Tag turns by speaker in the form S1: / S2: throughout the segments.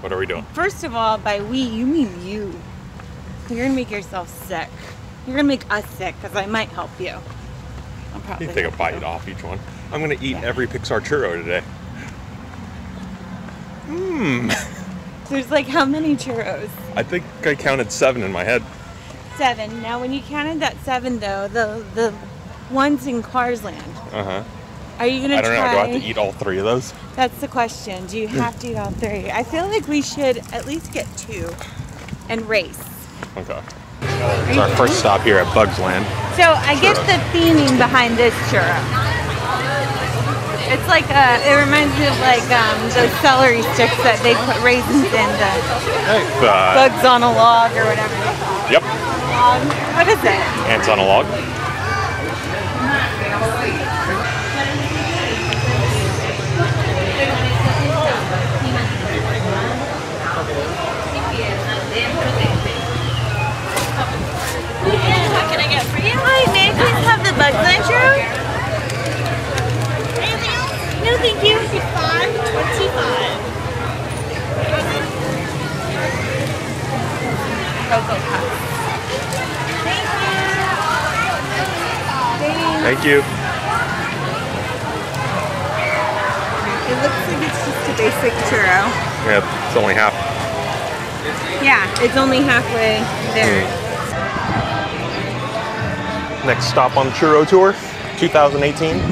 S1: What are we doing?
S2: First of all, by we, you mean you. You're gonna make yourself sick. You're gonna make us sick because I might help you. I'll probably
S1: You take a bite
S2: you.
S1: off each one. I'm gonna eat every Pixar churro today. Mmm.
S2: There's like how many churros?
S1: I think I counted seven in my head.
S2: Seven. Now, when you counted that seven, though, the the ones in Cars Land,
S1: Uh huh.
S2: Are you gonna
S1: I don't know. Do I have to eat all three of those?
S2: That's the question. Do you have to eat all three? I feel like we should at least get two and race.
S1: Okay. It's our first stop here at Bugs Land.
S2: So I get the theming behind this churro. It's like uh it reminds me of like um, those celery sticks that they put raisins in, the
S1: Uh,
S2: bugs on a log or whatever.
S1: yep.
S2: What is it?
S1: Ants on a log.
S2: What can I get for you? Hi, may I please have the bug land churro? Anything else? No, thank you. Five twenty-five. Cocoa Puffs. Thank you.
S1: Thank you.
S2: It looks like it's just a basic churro.
S1: Yeah, it's only half.
S2: Yeah, it's only halfway there. Hmm.
S1: Next stop on the churro tour, 2018.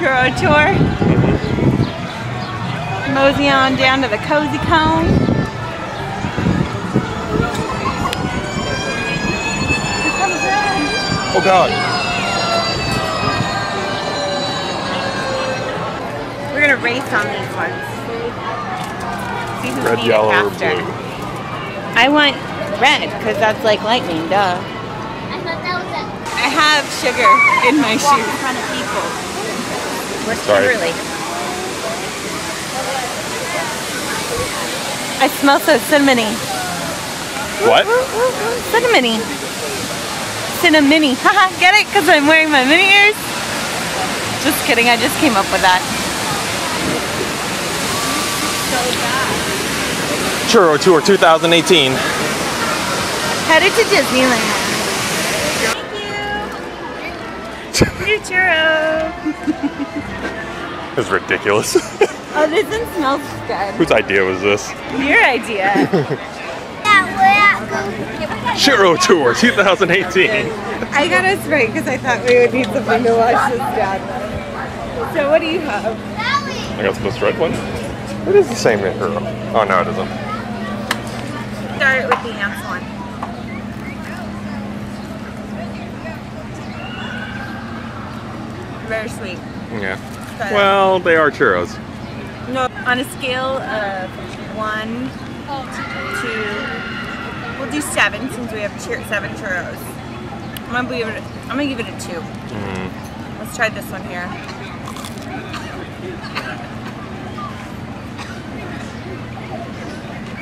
S2: Churro tour. Mm-hmm. Mosey on down to the cozy cone. Here comes Red.
S1: Oh God.
S2: We're gonna race on these ones. See who's
S1: Red,
S2: beat it
S1: yellow, or
S2: faster.
S1: blue.
S2: I want red because that's like lightning, duh.
S3: I thought that was it.
S2: I have sugar in my
S3: shoe.
S2: shoes.
S3: in front of people. Where's
S1: Sorry.
S3: Kimberly?
S2: I smell so cinnamony.
S1: What?
S2: Cinnamony. Cinnamony. Haha, get it? Because I'm wearing my mini ears? Just kidding, I just came up with that.
S1: Churro tour 2018.
S2: Headed to Disneyland. Thank you. Your churro.
S1: This is ridiculous.
S2: Oh, this one smells good.
S1: Whose idea was this?
S2: Your idea.
S1: Churro tour 2018.
S2: I got us right because I thought we would need something to wash this down. So what do you have?
S1: I got the this red one. It is the same churro. Oh no, it isn't.
S2: Start with the ants one. Very sweet.
S1: Yeah.
S2: But-
S1: Well, they are churros.
S2: No, on a scale of one to, we'll do seven since we have seven churros. I'm gonna give it. I'm gonna give it a two.
S1: Mm.
S2: Let's try this one here.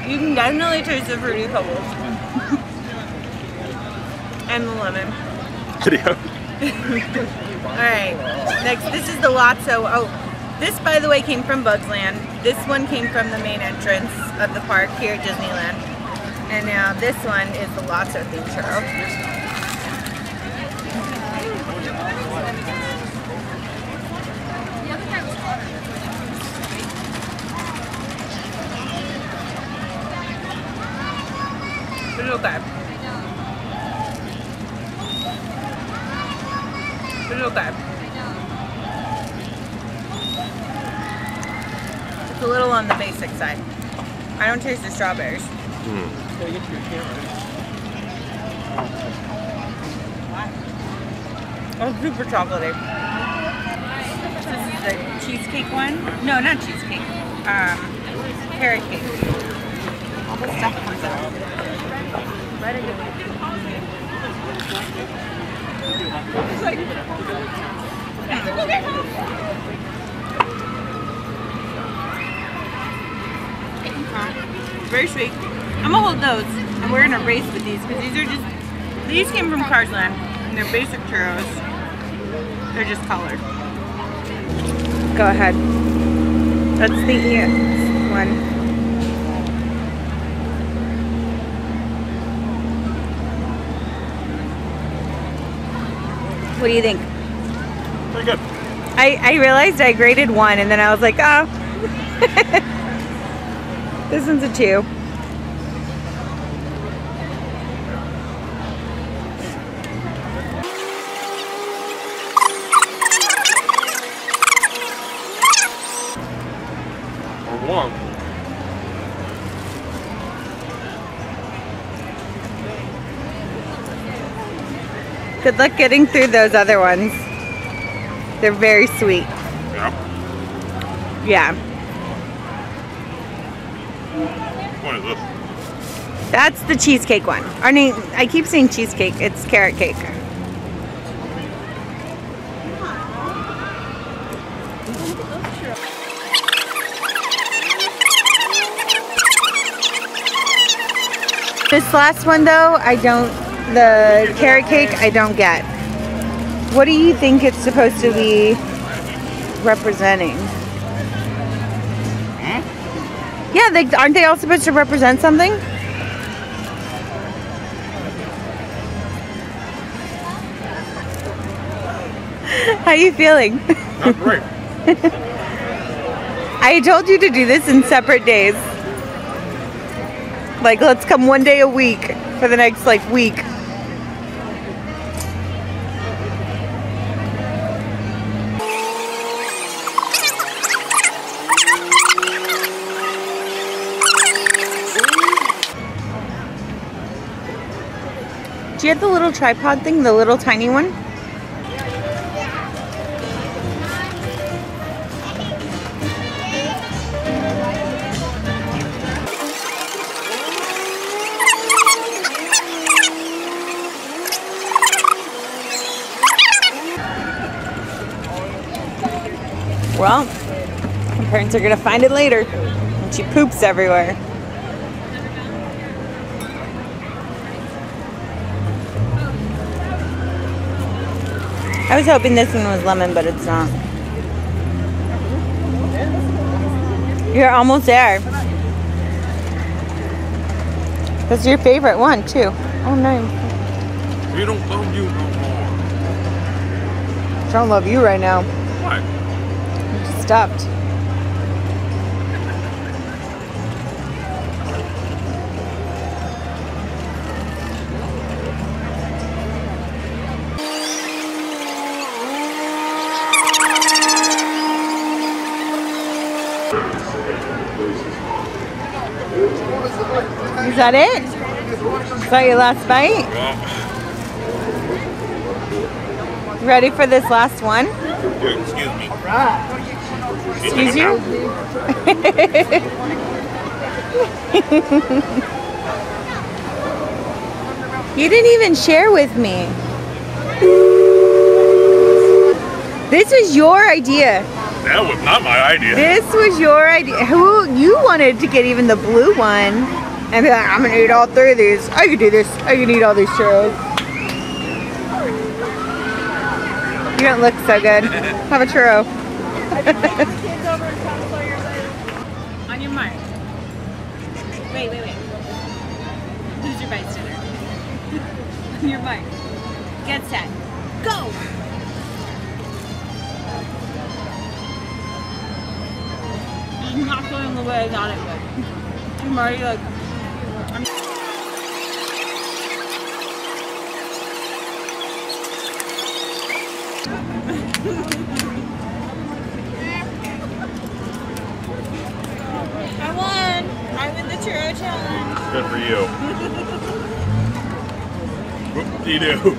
S2: You can definitely taste the fruity pebbles and the lemon.
S1: Video.
S2: All right, next, this is the Lotso. Oh, this, by the way, came from Bugsland. This one came from the main entrance of the park here at Disneyland. And now this one is the Lotso themed churro. It's okay. It's okay. It's a little on the basic side. I don't taste the strawberries. Hmm. Oh, super chocolatey. This is the cheesecake one. No, not cheesecake. Um, carrot cake. All stuff comes out. Very sweet. I'm gonna hold those, and we're gonna race with these because these are just these came from Carsland, and they're basic churros. They're just colored. Go ahead. That's the ant one. What do you think?
S1: Pretty good.
S2: I, I realized I graded one and then I was like, oh. this one's a two. Good luck getting through those other ones. They're very sweet.
S1: Yeah.
S2: Yeah.
S1: What is this?
S2: That's the cheesecake one. I mean, I keep saying cheesecake. It's carrot cake. This last one though, I don't, the carrot cake, I don't get. What do you think it's supposed to be representing? Yeah, they, aren't they all supposed to represent something? How are you feeling?
S1: Great.
S2: I told you to do this in separate days. Like, let's come one day a week for the next, like, week. Do you have the little tripod thing, the little tiny one? Well, my parents are gonna find it later. And she poops everywhere. I was hoping this one was lemon, but it's not. You're almost there. That's your favorite one, too. Oh, no.
S1: We don't love you no more.
S2: I don't love you right now.
S1: Why?
S2: I'm stuffed. That it? Is that your last bite? Ready for this last one?
S1: excuse me.
S2: Excuse you? you didn't even share with me. This was your idea.
S1: That was not my idea.
S2: This was your idea. Who you wanted to get even the blue one and be like, I'm gonna eat all three of these. I can do this. I can eat all these churros. You don't look so good. Have a churro. On your mark. Wait, wait, wait. Who's your bystander? On your mark. Get set. Go! It's not going the way I thought it would. I'm already like, I'm I won! I win the churro challenge.
S1: Good for you. Whoop-de-doo.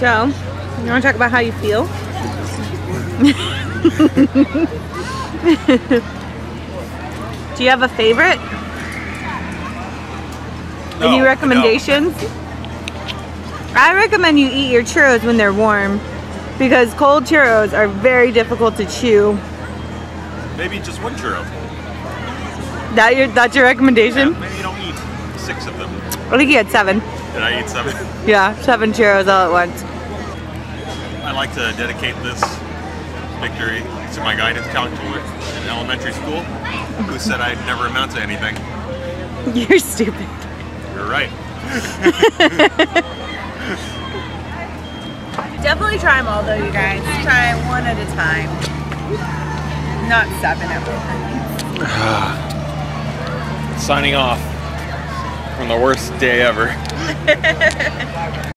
S2: So, you want to talk about how you feel? Do you have a favorite? Any
S1: No,
S2: recommendations? I recommend you eat your churros when they're warm because cold churros are very difficult to chew.
S1: Maybe just one churro.
S2: That your that's your
S1: Yeah,
S2: recommendation?
S1: maybe you don't eat six of them.
S2: I think you had seven.
S1: Did I eat seven?
S2: Yeah, seven churros all at once.
S1: I'd like to dedicate this victory to my guidance counselor in elementary school, who said I'd never amount to anything.
S2: You're stupid.
S1: You're right.
S2: Definitely try them all though, you guys. Try one at a time. Not seven of them.
S1: Signing off from the worst day ever.